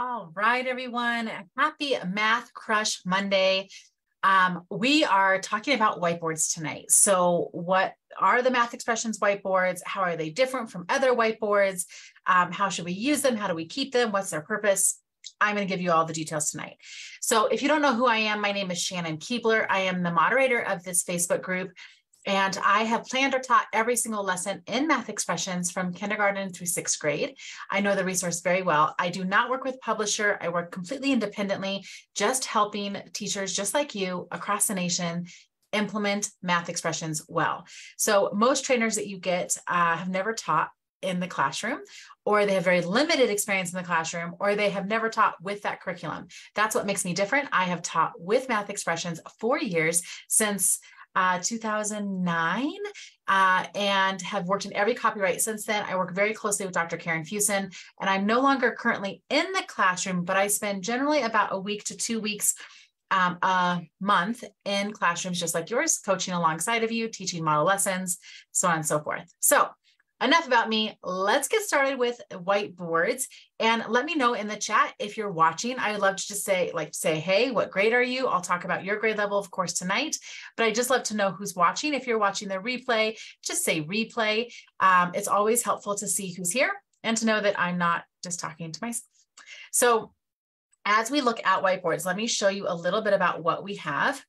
All right, everyone. Happy Math Crush Monday. Um, we are talking about whiteboards tonight. So, what are the math expressions whiteboards? How are they different from other whiteboards? Um, how should we use them? How do we keep them? What's their purpose? I'm going to give you all the details tonight. So, if you don't know who I am, my name is Shannon Keebler. I am the moderator of this Facebook group. And I have planned or taught every single lesson in math expressions from kindergarten through sixth grade. I know the resource very well. I do not work with publisher. I work completely independently, just helping teachers just like you across the nation implement math expressions well. So most trainers that you get uh, have never taught in the classroom or they have very limited experience in the classroom or they have never taught with that curriculum. That's what makes me different. I have taught with math expressions for years since uh, 2009 uh, and have worked in every copyright since then. I work very closely with Dr. Karen Fuson, and I'm no longer currently in the classroom, but I spend generally about a week to two weeks um, a month in classrooms just like yours, coaching alongside of you, teaching model lessons, so on and so forth. So enough about me. Let's get started with whiteboards and let me know in the chat if you're watching. I would love to just say, like, say, hey, what grade are you? I'll talk about your grade level, of course, tonight, but I just love to know who's watching. If you're watching the replay, just say replay. Um, it's always helpful to see who's here and to know that I'm not just talking to myself. So as we look at whiteboards, let me show you a little bit about what we have.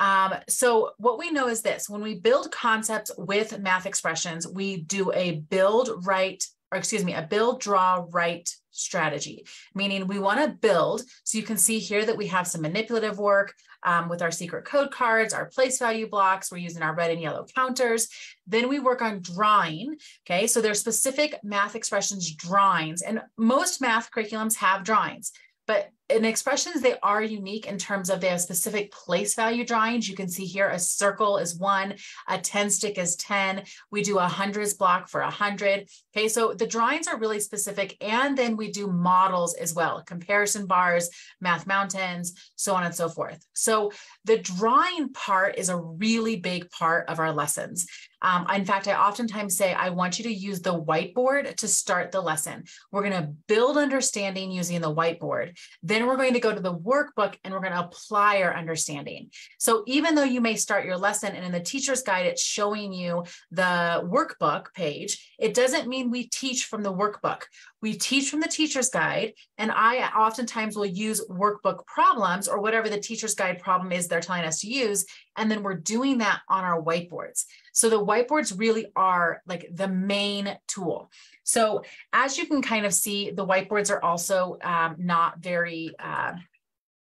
Um, so what we know is this, when we build concepts with math expressions, we do a build, write, or excuse me, a build, draw, write strategy, meaning we want to build. So you can see here that we have some manipulative work um, with our secret code cards, our place value blocks. We're using our red and yellow counters. Then we work on drawing. Okay, so there's specific math expressions drawings, and most math curriculums have drawings. But in expressions, they are unique in terms of they have specific place value drawings. You can see here a circle is one, a 10 stick is 10. We do a hundreds block for a hundred. Okay, so the drawings are really specific. And then we do models as well, comparison bars, math mountains, so on and so forth. So the drawing part is a really big part of our lessons. Um, in fact, I oftentimes say, I want you to use the whiteboard to start the lesson. We're going to build understanding using the whiteboard. Then we're going to go to the workbook and we're going to apply our understanding. So even though you may start your lesson and in the teacher's guide, it's showing you the workbook page, it doesn't mean we teach from the workbook. We teach from the teacher's guide, and I oftentimes will use workbook problems or whatever the teacher's guide problem is they're telling us to use. And then we're doing that on our whiteboards. So the whiteboards really are like the main tool. So as you can kind of see, the whiteboards are also um, not very uh,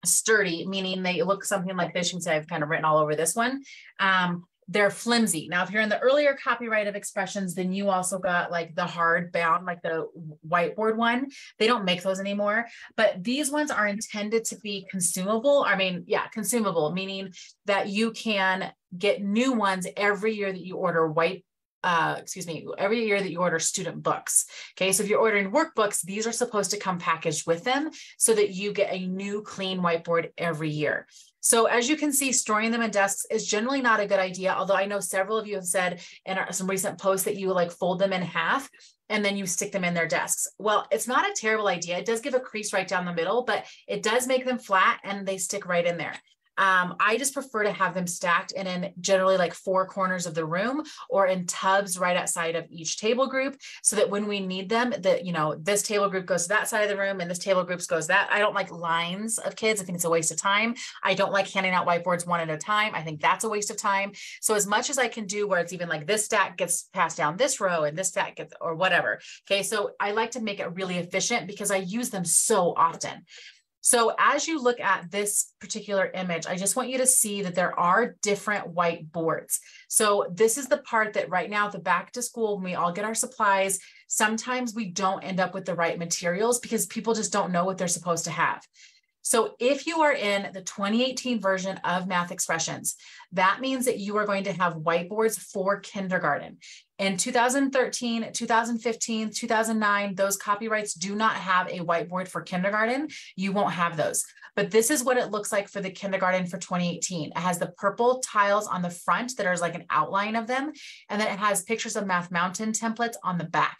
sturdy, meaning they look something like this. You can see I've kind of written all over this one. Um, they're flimsy. Now, if you're in the earlier copyright of expressions, then you also got like the hard bound, like the whiteboard one. They don't make those anymore, but these ones are intended to be consumable. I mean, yeah, consumable, meaning that you can get new ones every year that you order white uh, excuse me, every year that you order student books. Okay, so if you're ordering workbooks, these are supposed to come packaged with them so that you get a new clean whiteboard every year. So as you can see, storing them in desks is generally not a good idea. Although I know several of you have said in some recent posts that you like fold them in half and then you stick them in their desks. Well, it's not a terrible idea. It does give a crease right down the middle, but it does make them flat and they stick right in there. Um, I just prefer to have them stacked in, in generally like four corners of the room or in tubs right outside of each table group so that when we need them, that, you know, this table group goes to that side of the room and this table groups goes that. I don't like lines of kids. I think it's a waste of time. I don't like handing out whiteboards one at a time. I think that's a waste of time. So as much as I can do where it's even like this stack gets passed down this row and this stack gets, or whatever. Okay. So I like to make it really efficient because I use them so often. So as you look at this particular image, I just want you to see that there are different whiteboards. So this is the part that right now, the back to school, when we all get our supplies, sometimes we don't end up with the right materials because people just don't know what they're supposed to have. So if you are in the 2018 version of Math Expressions, that means that you are going to have whiteboards for kindergarten. In 2013, 2015, 2009, those copyrights do not have a whiteboard for kindergarten. You won't have those. But this is what it looks like for the kindergarten for 2018. It has the purple tiles on the front that are like an outline of them. And then it has pictures of Math Mountain templates on the back.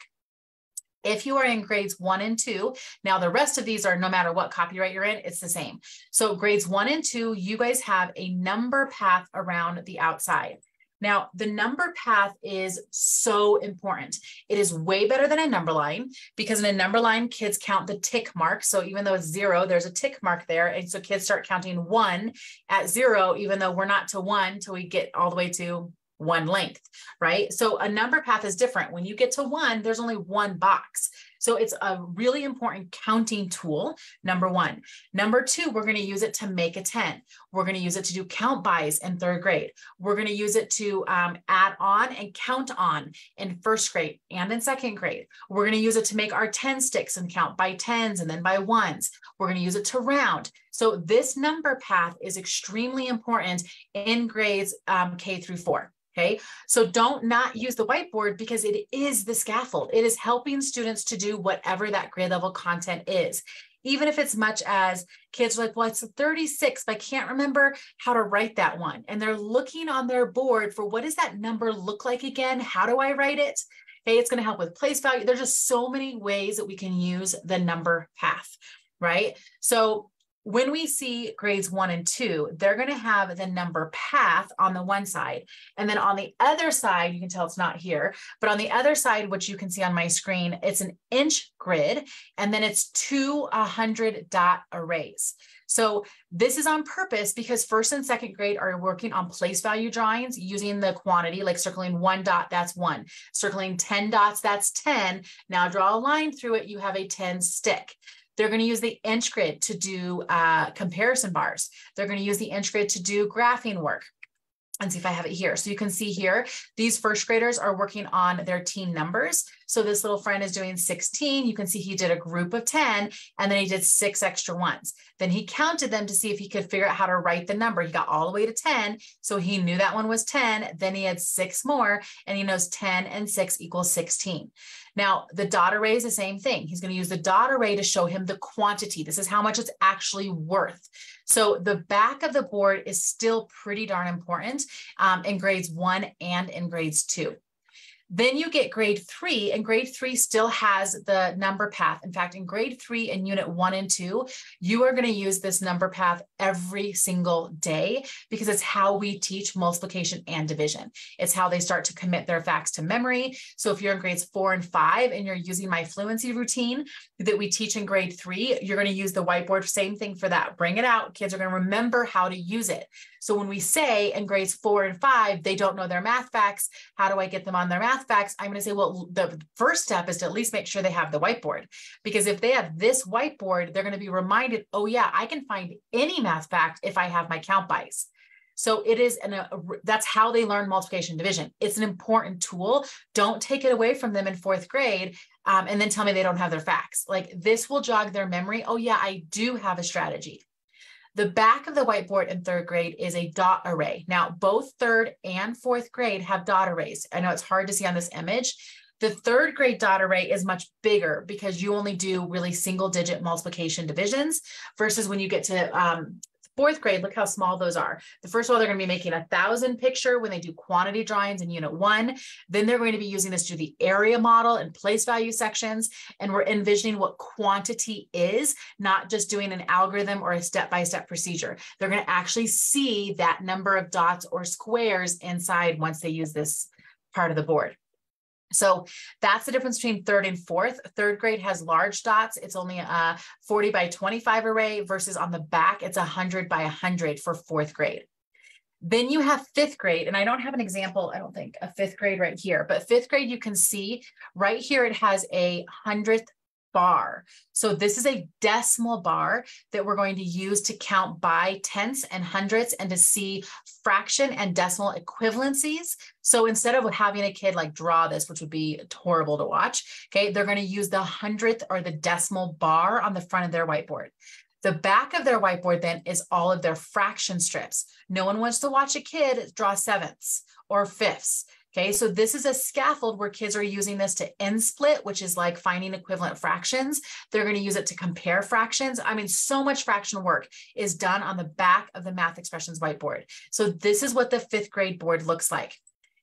If you are in grades one and two, now the rest of these are no matter what copyright you're in, it's the same. So grades one and two, you guys have a number path around the outside. Now, the number path is so important. It is way better than a number line because in a number line, kids count the tick mark. So even though it's zero, there's a tick mark there. And so kids start counting one at zero, even though we're not to one till we get all the way to one length, right? So a number path is different. When you get to one, there's only one box. So it's a really important counting tool, number one. Number two, we're going to use it to make a 10. We're going to use it to do count bys in third grade. We're going to use it to um, add on and count on in first grade and in second grade. We're going to use it to make our 10 sticks and count by tens and then by ones. We're going to use it to round. So this number path is extremely important in grades um, K through four. Okay, so don't not use the whiteboard because it is the scaffold. It is helping students to do whatever that grade level content is. Even if it's much as kids are like, well, it's 36, but I can't remember how to write that one. And they're looking on their board for what does that number look like again? How do I write it? Okay, it's going to help with place value. There's just so many ways that we can use the number path, right? So when we see grades one and two, they're going to have the number path on the one side. And then on the other side, you can tell it's not here, but on the other side, which you can see on my screen, it's an inch grid, and then it's two 100 dot arrays. So this is on purpose because first and second grade are working on place value drawings using the quantity, like circling one dot, that's one. Circling 10 dots, that's 10. Now draw a line through it, you have a 10 stick. They're going to use the inch grid to do uh, comparison bars. They're going to use the inch grid to do graphing work and see if I have it here. So you can see here, these first graders are working on their team numbers. So this little friend is doing 16. You can see he did a group of 10 and then he did six extra ones. Then he counted them to see if he could figure out how to write the number. He got all the way to 10. So he knew that one was 10. Then he had six more and he knows 10 and six equals 16. Now, the dot array is the same thing. He's going to use the dot array to show him the quantity. This is how much it's actually worth. So the back of the board is still pretty darn important um, in grades one and in grades two. Then you get grade three, and grade three still has the number path. In fact, in grade three in unit one and two, you are going to use this number path every single day because it's how we teach multiplication and division. It's how they start to commit their facts to memory. So if you're in grades four and five and you're using my fluency routine that we teach in grade three, you're going to use the whiteboard. Same thing for that. Bring it out. Kids are going to remember how to use it. So when we say in grades four and five, they don't know their math facts, how do I get them on their math facts? I'm going to say, well, the first step is to at least make sure they have the whiteboard. Because if they have this whiteboard, they're going to be reminded, oh, yeah, I can find any math fact if I have my count bys. So it is, and that's how they learn multiplication division. It's an important tool. Don't take it away from them in fourth grade um, and then tell me they don't have their facts. Like this will jog their memory. Oh, yeah, I do have a strategy. The back of the whiteboard in third grade is a dot array. Now, both third and fourth grade have dot arrays. I know it's hard to see on this image. The third grade dot array is much bigger because you only do really single digit multiplication divisions versus when you get to um, Fourth grade, look how small those are. The first of all, they're going to be making a thousand picture when they do quantity drawings in unit one. Then they're going to be using this to do the area model and place value sections. And we're envisioning what quantity is, not just doing an algorithm or a step-by-step procedure. They're going to actually see that number of dots or squares inside once they use this part of the board. So that's the difference between third and fourth. Third grade has large dots. It's only a 40 by 25 array versus on the back, it's 100 by 100 for fourth grade. Then you have fifth grade, and I don't have an example, I don't think, a fifth grade right here, but fifth grade, you can see right here, it has a hundredth bar. So this is a decimal bar that we're going to use to count by tenths and hundredths and to see fraction and decimal equivalencies. So instead of having a kid like draw this, which would be horrible to watch, okay, they're going to use the hundredth or the decimal bar on the front of their whiteboard. The back of their whiteboard then is all of their fraction strips. No one wants to watch a kid draw sevenths or fifths. Okay, so this is a scaffold where kids are using this to end split, which is like finding equivalent fractions. They're going to use it to compare fractions. I mean, so much fraction work is done on the back of the math expressions whiteboard. So this is what the fifth grade board looks like.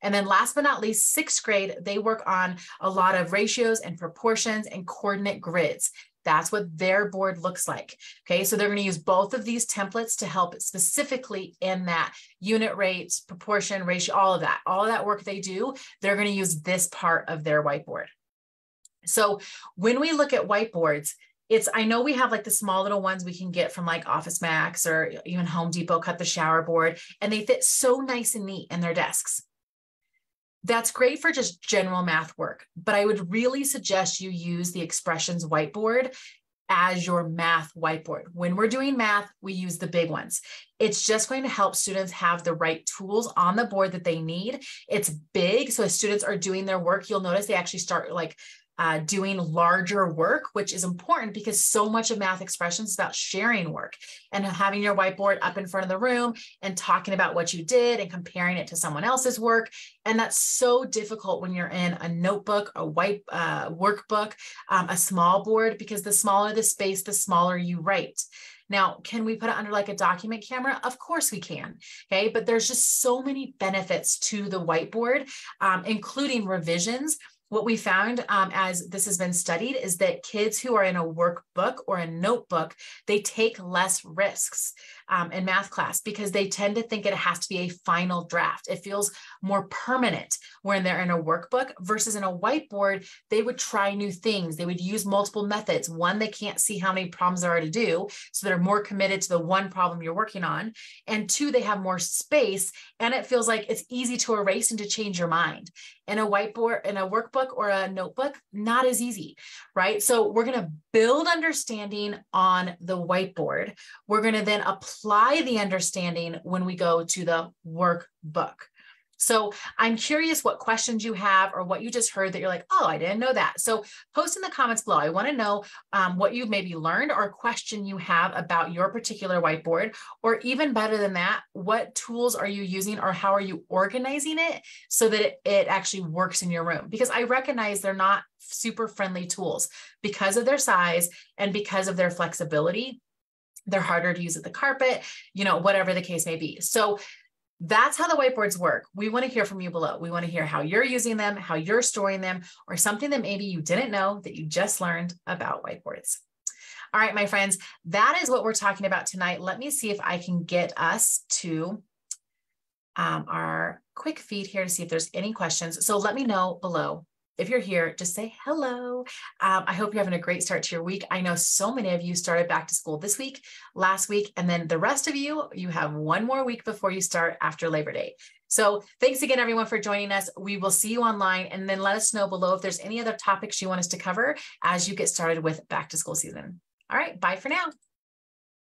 And then last but not least, sixth grade, they work on a lot of ratios and proportions and coordinate grids. That's what their board looks like. Okay, so they're going to use both of these templates to help specifically in that unit rates, proportion, ratio, all of that. All of that work they do, they're going to use this part of their whiteboard. So when we look at whiteboards, it's I know we have like the small little ones we can get from like Office Max or even Home Depot cut the shower board and they fit so nice and neat in their desks. That's great for just general math work, but I would really suggest you use the expressions whiteboard as your math whiteboard. When we're doing math, we use the big ones. It's just going to help students have the right tools on the board that they need. It's big. So as students are doing their work, you'll notice they actually start like uh, doing larger work, which is important because so much of math expressions is about sharing work and having your whiteboard up in front of the room and talking about what you did and comparing it to someone else's work. And that's so difficult when you're in a notebook, a white uh, workbook, um, a small board, because the smaller the space, the smaller you write. Now, can we put it under like a document camera? Of course we can. Okay. But there's just so many benefits to the whiteboard, um, including revisions what we found um, as this has been studied is that kids who are in a workbook or a notebook they take less risks um, in math class because they tend to think it has to be a final draft. It feels more permanent when they're in a workbook versus in a whiteboard they would try new things. They would use multiple methods. One they can't see how many problems there are to do so they're more committed to the one problem you're working on. And two they have more space and it feels like it's easy to erase and to change your mind. In a whiteboard in a workbook or a notebook not as easy right? So we're going to build understanding on the whiteboard. We're going to then apply the understanding when we go to the workbook so I'm curious what questions you have or what you just heard that you're like, oh, I didn't know that. So post in the comments below. I want to know um, what you maybe learned or question you have about your particular whiteboard, or even better than that, what tools are you using or how are you organizing it so that it, it actually works in your room? Because I recognize they're not super friendly tools because of their size and because of their flexibility they're harder to use at the carpet, you know, whatever the case may be. So that's how the whiteboards work. We want to hear from you below. We want to hear how you're using them, how you're storing them, or something that maybe you didn't know that you just learned about whiteboards. All right, my friends, that is what we're talking about tonight. Let me see if I can get us to um, our quick feed here to see if there's any questions. So let me know below if you're here, just say hello. Um, I hope you're having a great start to your week. I know so many of you started back to school this week, last week, and then the rest of you, you have one more week before you start after Labor Day. So thanks again, everyone, for joining us. We will see you online and then let us know below if there's any other topics you want us to cover as you get started with back to school season. All right, bye for now.